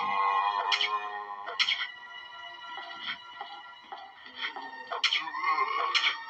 Thank you.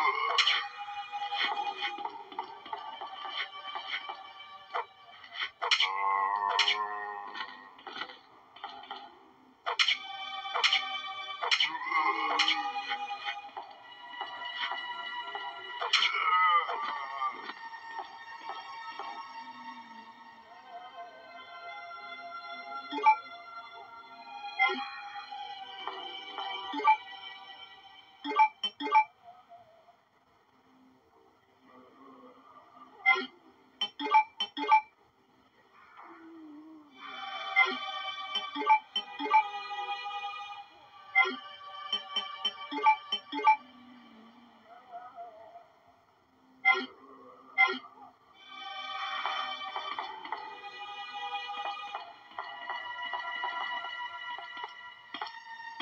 フッ。